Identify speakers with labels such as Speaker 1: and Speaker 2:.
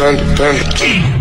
Speaker 1: panda, panda.